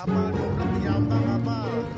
I'm not Abang, abang, abang, abang.